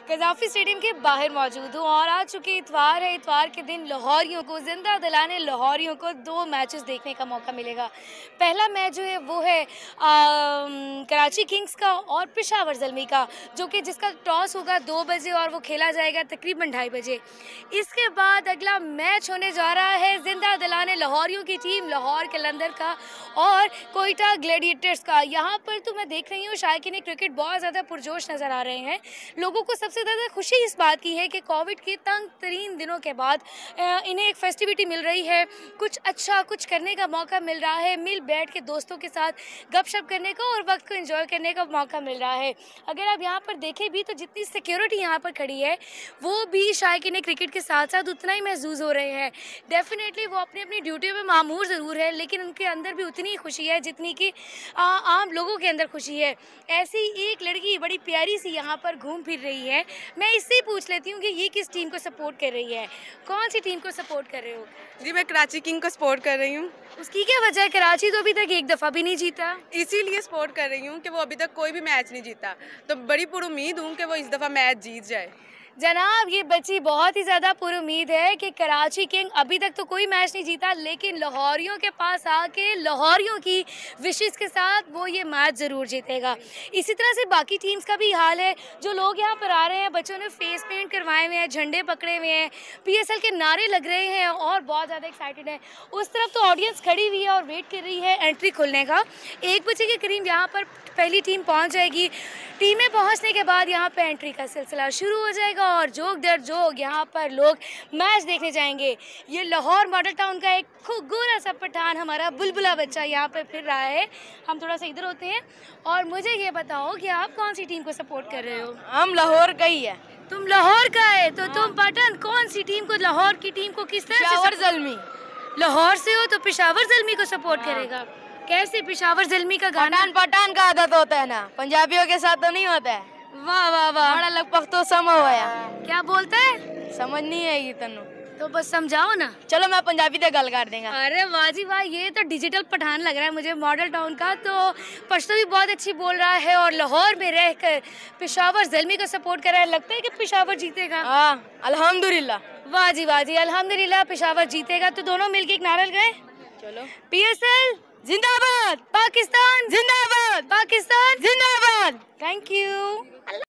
Gaddafi stadium के बाहर मौजूद हूँ और आज चुके इतवार है। इतवार के दिन लाहौरियों को ज़िंदा दिलाने लाहौरियों को दो मैचेस देखने का मौका मिलेगा। पहला मैच जो है वो है आम, कराची किंग्स का और पिशावर जलमी का जो कि जिसका टॉस होगा दो बजे और वो खेला जाएगा तकरीबन ढाई बजे। इसके बाद अगला मैच होने जा रहा है ज़िंदा दिलाने लाहौरियों की टीम लाहौर कलंदर का और कोयटा ग्लैडिएटर्स का। यहाँ पर तो मैं देख रही हूँ शायकीन क्रिकेट बहुत ज़्यादा पुरजोश नज़र आ रहे हैं। लोगों को सबसे ज़्यादा खुशी इस बात की है कि कोविड के तंग तरीन दिनों के बाद इन्हें एक फेस्टिविटी मिल रही है। कुछ अच्छा कुछ करने का मौका मिल रहा है। मिल बैठ के दोस्तों के साथ गपशप करने का और वक्त को एंजॉय करने का मौका मिल रहा है। अगर आप यहाँ पर देखें भी तो जितनी सिक्योरिटी यहाँ पर खड़ी है, वो भी शायकीन क्रिकेट के साथ साथ उतना ही महसूस हो रहे हैं। डेफिनेटली वो अपनी अपनी ड्यूटी में मामूर ज़रूर है, लेकिन उनके अंदर भी उतनी खुशी है जितनी कि आम लोगों के अंदर खुशी है। ऐसी एक लड़की, बड़ी प्यारी सी यहाँ पर घूम फिर रही है। मैं इससे ही पूछ लेती हूँ कि ये किस टीम को सपोर्ट कर रही है? कौन सी टीम को सपोर्ट कर रहे हो? जी मैं कराची किंग को सपोर्ट कर रही हूँ। उसकी क्या वजह है? कराची तो अभी तक एक दफ़ा भी नहीं जीता। इसीलिए सपोर्ट कर रही हूँ कि वो अभी तक कोई भी मैच नहीं जीता। तो बड़ी पुर उम्मीद हूँ कि वो इस दफ़ा मैच जीत जाए। जनाब, ये बच्ची बहुत ही ज़्यादा पुरुद है कि कराची किंग अभी तक तो कोई मैच नहीं जीता, लेकिन लाहौरियों के पास आके, लाहौरियों की विशेष के साथ वो ये मैच ज़रूर जीतेगा। इसी तरह से बाकी टीम्स का भी हाल है। जो लोग यहाँ पर आ रहे हैं, बच्चों ने फेस पेंट करवाए हुए हैं, झंडे पकड़े हुए हैं पीएसएल के नारे लग रहे हैं और बहुत ज़्यादा एक्साइटेड है। उस तरफ़ तो ऑडियंस खड़ी हुई है और वेट कर रही है एंट्री खुलने का। एक बजे के करीब यहाँ पर पहली टीम पहुँच जाएगी। टीमें पहुँचने के बाद यहाँ पर एंट्री का सिलसिला शुरू हो जाएगा। और जोग दर जोग यहाँ पर लोग मैच देखने जाएँगे। ये लाहौर मॉडल टाउन का एक खूबसूरत सा पठान हमारा बुलबुला बच्चा यहाँ पर फिर रहा है। हम थोड़ा सा इधर होते हैं और मुझे ये बताओ कि आप कौन सी टीम को सपोर्ट कर रहे हो? हम लाहौर का ही है। तुम लाहौर का है तो तुम पठान कौन सी टीम को लाहौर की टीम को किस तरह से जलमी। लाहौर से हो तो पिशावर जलमी को सपोर्ट करेगा। कैसे पिशावर जलमी का गाना? पठान पठान का आदत होता है ना। पंजाबियों के साथ तो नहीं होता है। वाह वाह वाह। बड़ा लगभग तो समा होया क्या बोलता है? समझ नहीं आएगी तनु तो बस समझाओ ना। चलो मैं पंजाबी गल कर देगा। अरे वाह जी वाह ये तो डिजिटल पठान लग रहा है मुझे मॉडल टाउन का। तो पश्तो भी बहुत अच्छी बोल रहा है और लाहौर में रहकर पिशावर जलमी को सपोर्ट कर रहा है। लगता है कि पिशावर जीतेगा। हाँ अल्हम्दुलिल्लाह। वाह जी वाह जी अल्हम्दुलिल्लाह पिशावर जीतेगा। तो दोनों मिलके एक नारा लगाए चलो। पीएसएल जिंदाबाद। पाकिस्तान। जिंदाबाद। पाकिस्तान। जिंदाबाद। Thank you